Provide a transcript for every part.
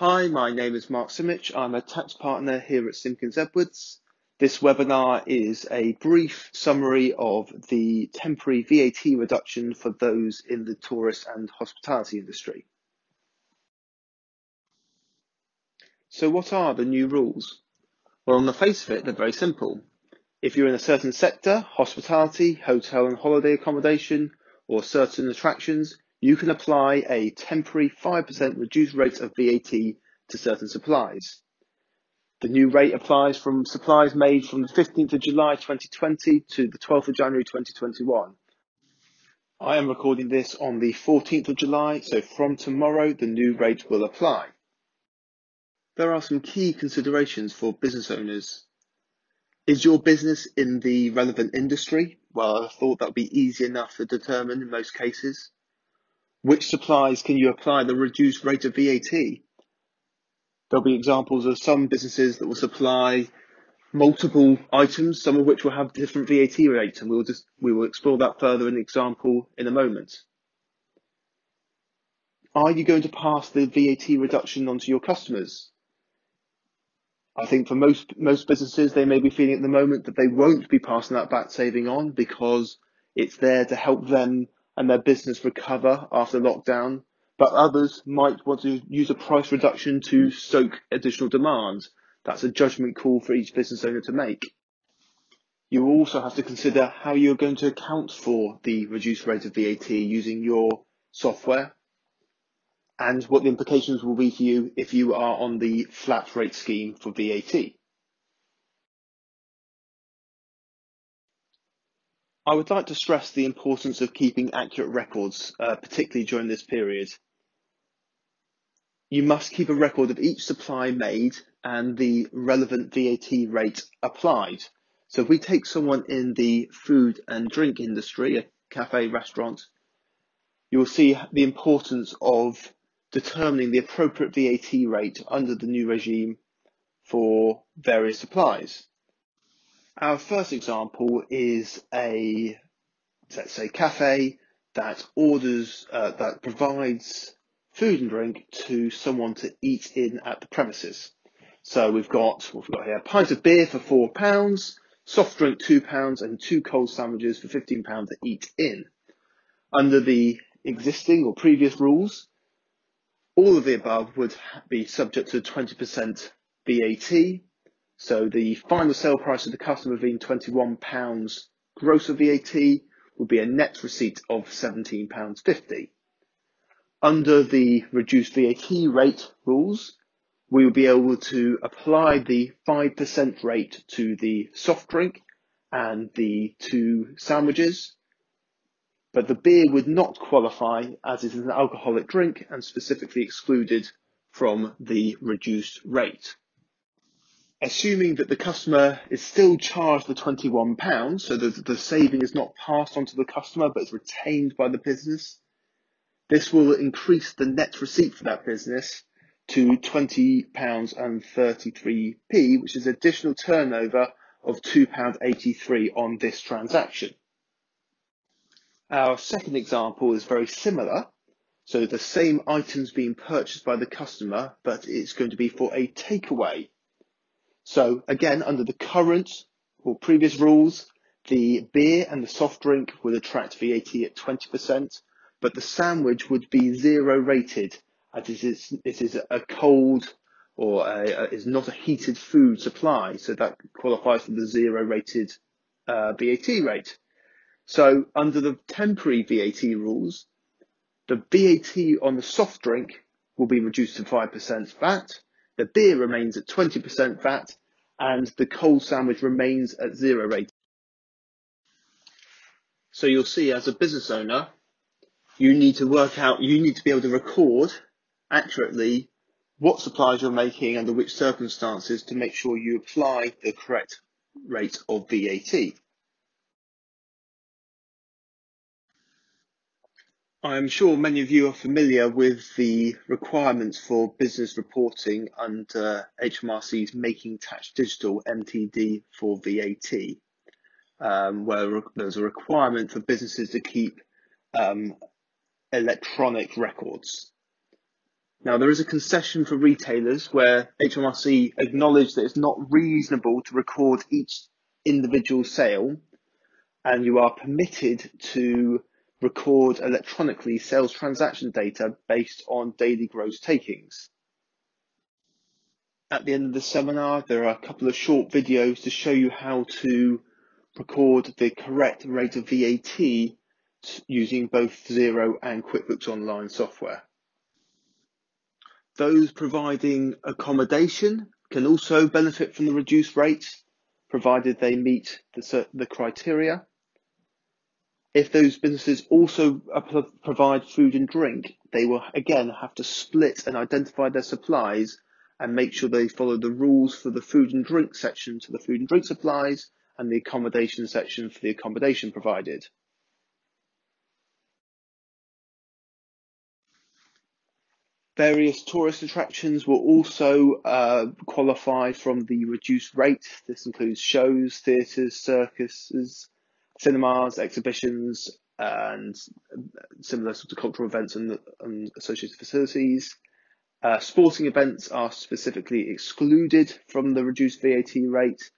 Hi, my name is Mark Simic. I'm a tax partner here at Simpkins Edwards. This webinar is a brief summary of the temporary VAT reduction for those in the tourist and hospitality industry. So what are the new rules? Well, on the face of it, they're very simple. If you're in a certain sector, hospitality, hotel and holiday accommodation, or certain attractions, you can apply a temporary 5% reduced rate of VAT to certain supplies. The new rate applies from supplies made from the 15th of July 2020 to the 12th of January 2021. I am recording this on the 14th of July, so from tomorrow the new rate will apply. There are some key considerations for business owners is your business in the relevant industry? Well, I thought that would be easy enough to determine in most cases. Which supplies can you apply the reduced rate of VAT? There'll be examples of some businesses that will supply multiple items, some of which will have different VAT rates, and we'll just we will explore that further in example in a moment. Are you going to pass the VAT reduction on to your customers? I think for most most businesses, they may be feeling at the moment that they won't be passing that back saving on because it's there to help them and their business recover after lockdown. But others might want to use a price reduction to stoke additional demand. That's a judgment call for each business owner to make. You also have to consider how you're going to account for the reduced rate of VAT using your software and what the implications will be for you if you are on the flat rate scheme for VAT. I would like to stress the importance of keeping accurate records, uh, particularly during this period. You must keep a record of each supply made and the relevant VAT rate applied. So if we take someone in the food and drink industry, a cafe, restaurant, you'll see the importance of determining the appropriate VAT rate under the new regime for various supplies. Our first example is a, let's say, cafe that orders, uh, that provides food and drink to someone to eat in at the premises. So we've got, what we've got here, a pint of beer for four pounds, soft drink two pounds, and two cold sandwiches for 15 pounds to eat in. Under the existing or previous rules, all of the above would be subject to 20% VAT. So the final sale price of the customer being £21 gross of VAT would be a net receipt of £17.50. Under the reduced VAT rate rules, we will be able to apply the 5% rate to the soft drink and the two sandwiches but the beer would not qualify as it is an alcoholic drink and specifically excluded from the reduced rate. Assuming that the customer is still charged the £21, so that the saving is not passed on to the customer but is retained by the business, this will increase the net receipt for that business to £20.33p, which is additional turnover of £2.83 on this transaction. Our second example is very similar. So the same items being purchased by the customer, but it's going to be for a takeaway. So again, under the current or previous rules, the beer and the soft drink would attract VAT at 20%, but the sandwich would be zero rated as it is, it is a cold or a, a, is not a heated food supply. So that qualifies for the zero rated uh, VAT rate. So under the temporary VAT rules, the VAT on the soft drink will be reduced to 5% VAT, the beer remains at 20% VAT, and the cold sandwich remains at zero rate. So you'll see as a business owner, you need to work out, you need to be able to record accurately what supplies you're making under which circumstances to make sure you apply the correct rate of VAT. I'm sure many of you are familiar with the requirements for business reporting under HMRC's Making Tax Digital MTD for VAT, um, where there's a requirement for businesses to keep um, electronic records. Now, there is a concession for retailers where HMRC acknowledge that it's not reasonable to record each individual sale and you are permitted to record electronically sales transaction data based on daily gross takings. At the end of the seminar, there are a couple of short videos to show you how to record the correct rate of VAT using both Xero and QuickBooks Online software. Those providing accommodation can also benefit from the reduced rates, provided they meet the, the criteria. If those businesses also provide food and drink, they will again have to split and identify their supplies and make sure they follow the rules for the food and drink section to the food and drink supplies and the accommodation section for the accommodation provided. Various tourist attractions will also uh, qualify from the reduced rate. This includes shows, theatres, circuses, cinemas, exhibitions, and similar sorts of cultural events and, and associated facilities. Uh, sporting events are specifically excluded from the reduced VAT rate,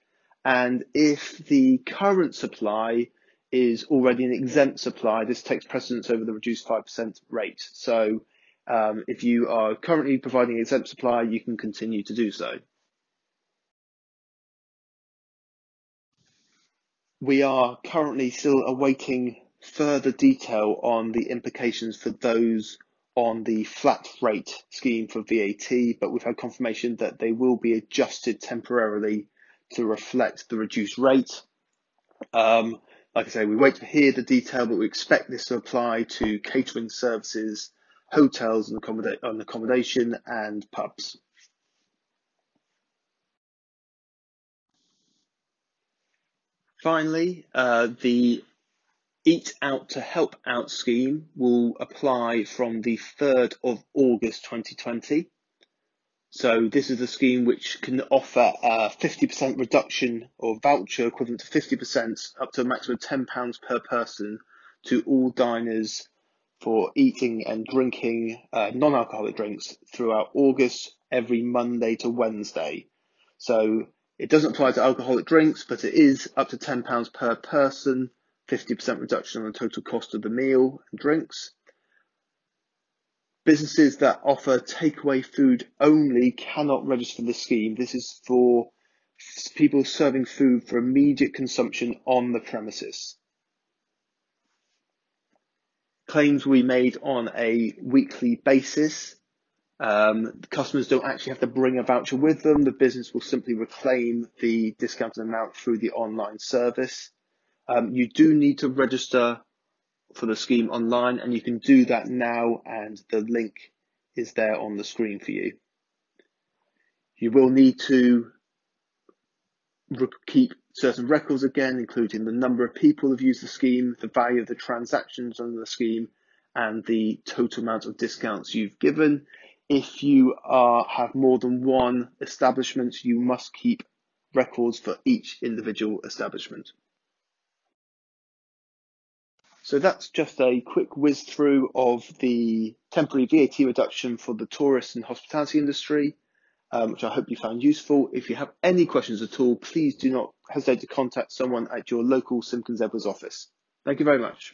and if the current supply is already an exempt supply, this takes precedence over the reduced 5% rate. So um, if you are currently providing exempt supply, you can continue to do so. We are currently still awaiting further detail on the implications for those on the flat rate scheme for VAT, but we've had confirmation that they will be adjusted temporarily to reflect the reduced rate. Um, like I say, we wait to hear the detail, but we expect this to apply to catering services, hotels and, and accommodation, and pubs. Finally, uh, the Eat Out to Help Out scheme will apply from the 3rd of August 2020. So this is a scheme which can offer a 50% reduction or voucher equivalent to 50% up to a maximum of £10 per person to all diners for eating and drinking uh, non-alcoholic drinks throughout August every Monday to Wednesday. So it doesn't apply to alcoholic drinks, but it is up to £10 per person, 50% reduction on the total cost of the meal and drinks. Businesses that offer takeaway food only cannot register the scheme. This is for people serving food for immediate consumption on the premises. Claims will be made on a weekly basis um, customers don't actually have to bring a voucher with them. The business will simply reclaim the discounted amount through the online service. Um, you do need to register for the scheme online and you can do that now and the link is there on the screen for you. You will need to keep certain records again, including the number of people who've used the scheme, the value of the transactions under the scheme, and the total amount of discounts you've given if you are, have more than one establishment, you must keep records for each individual establishment. So that's just a quick whiz through of the temporary VAT reduction for the tourist and hospitality industry, um, which I hope you found useful. If you have any questions at all, please do not hesitate to contact someone at your local Simpkins Edwards office. Thank you very much.